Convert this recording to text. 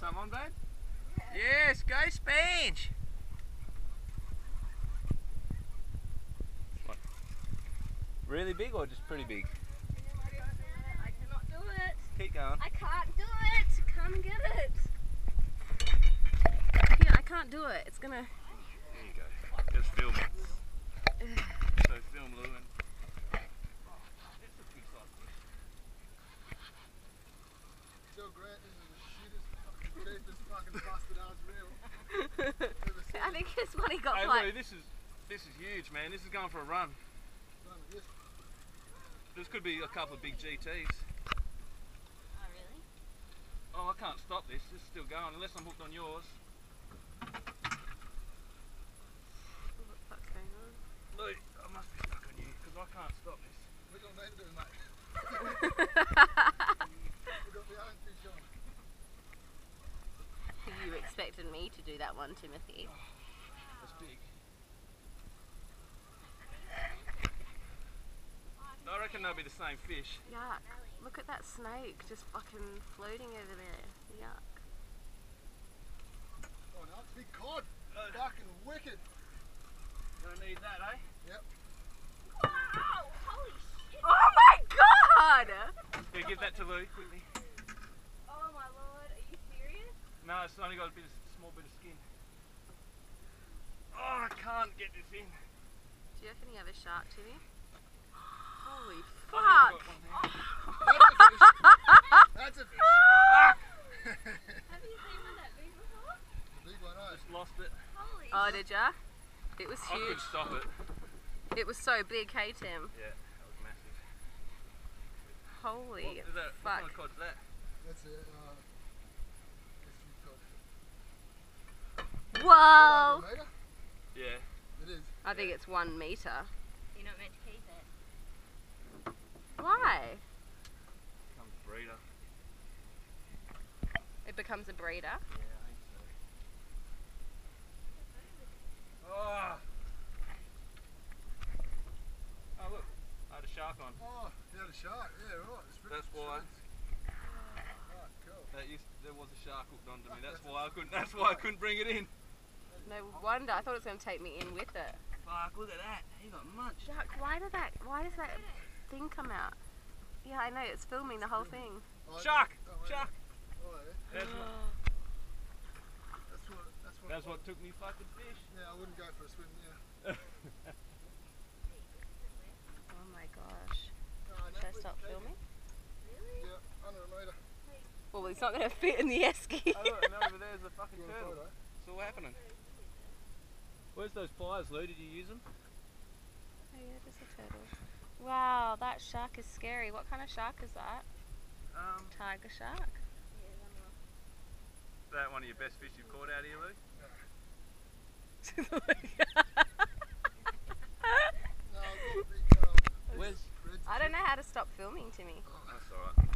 something on, babe? Yes, go Spange! What? Really big or just pretty big? I cannot do it. Keep going. I can't do it. Come and get it. Yeah, I can't do it. It's gonna. There you go. Just film it. So film Lou and. It's a big size fish. Joe Grant is the shittest, fucking deepest fucking busted ass reel ever. I think this one he got Hey quite. Lou, this is this is huge, man. This is going for a run. This. This could be a couple of big GTs. Oh really? Oh, I can't stop this. This is still going unless I'm hooked on yours. What the fuck's going on? Lou, I must be stuck on you because I can't stop this. We got nothing to do, mate. We got the own fish on. you expected me to do that one, Timothy. That's big. I reckon they'll be the same fish. Yuck. Look at that snake just fucking floating over there. Yuck. Oh no, it's big cod. Fucking wicked. Gonna need that, eh? Wow! Holy shit! Oh my god! Yeah, give that to Lou quickly. Oh my lord, are you serious? No, it's only got a bit of, small bit of skin. Oh, I can't get this in. Do you reckon you have a shark, Timmy? Holy I think I've fuck! got. That's a fish. That's a fish. Have you seen one that big before? Big one, eh? Just lost it. Holy Oh, did ya? It was huge. I could huge. stop it. It was so big, hey Tim. Yeah, that was massive. Holy What, is that, what fuck. kind of cod's that? That's it. Uh, that's you cod. Whoa! Yeah. It is. I think it's one meter. You're not meant to keep it. Why? Comes breeder. It becomes a breeder. Yeah, I think so. Oh! Oh look, I had a shark on. Oh, you had a shark. Yeah, right. That's why. Oh, right, cool. That used, there was a shark hooked onto oh, me. That's why I couldn't. That's why I couldn't bring it in. No wonder. I thought it was going to take me in with it. Fuck! Look at that. He got munched. Yuck, why did that, why does that thing come out? Yeah, I know, it's filming the whole thing. Oh, Shark! Shark! Oh. That's what, That's what. That's what. that's what took me fucking fish. Yeah, I wouldn't go for a swim now. Oh my gosh. No, Should I stop filming? Yeah, under a metre. Well, it's not going to fit in the esky. oh look, and over there's a fucking You want a turtle. photo? It's all happening. Where's those pliers, Lou? Did you use them? Oh yeah, there's a turtle. Wow, that shark is scary. What kind of shark is that? Um, Tiger shark? Is that one of your best fish you've caught out here, Lou? No, I've got a big, um, Where's? I don't know how to stop filming, Timmy. That's alright.